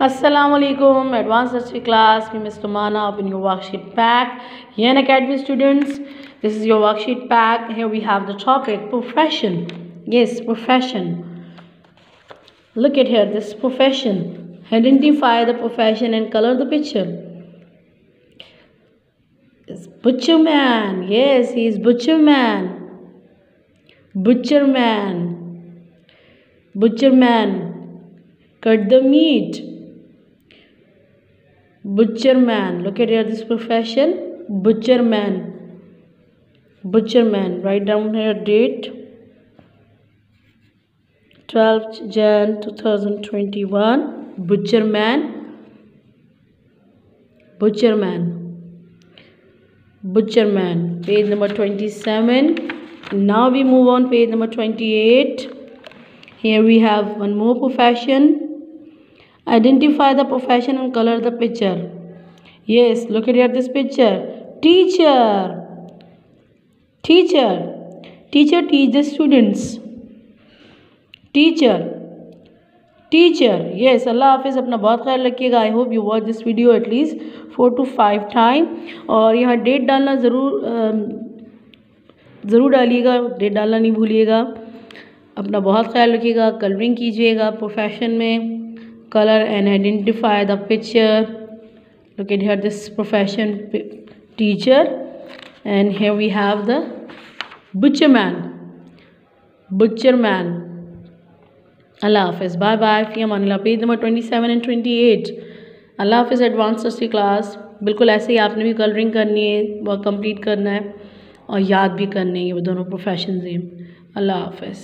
Alaikum, advanced nursery class. We Mr. Mana open your worksheet pack. Yen Academy students, this is your worksheet pack. Here we have the topic profession. Yes, profession. Look at here, this profession. Identify the profession and color the picture. It's butcher man. Yes, he is butcher man. Butcher man. Butcher man. Cut the meat butcher man. Look at here this profession butcher man. Butcher man. Write down here date 12th jan 2021 butcher man. Butcher man. Butcher man. Page number 27 now we move on page number 28 here we have one more profession Identify the profession and color the picture. Yes, look at this picture. Teacher. Teacher. Teacher teach the students. Teacher. Teacher yes अल्लाह हाफिज़ अपना बहुत ख्याल रखिएगा I hope you watch this video at least four to five time और यहाँ date डालना ज़रूर ज़रूर डालिएगा डेट डालना नहीं भूलिएगा अपना बहुत ख्याल रखिएगा कलरिंग कीजिएगा प्रोफेशन में color and identify the picture look at here this profession teacher and here we have the butcher man butcher man Allah Hafiz bye bye fi amanillah page number 27 and 28 Allah Hafiz advanced history class बिल्कुल ऐसे ही आपने भी colouring करनी है वह complete करना है और याद भी करनी है ये दोनों प्रोफेशन हैं अल्लाह हाफिज़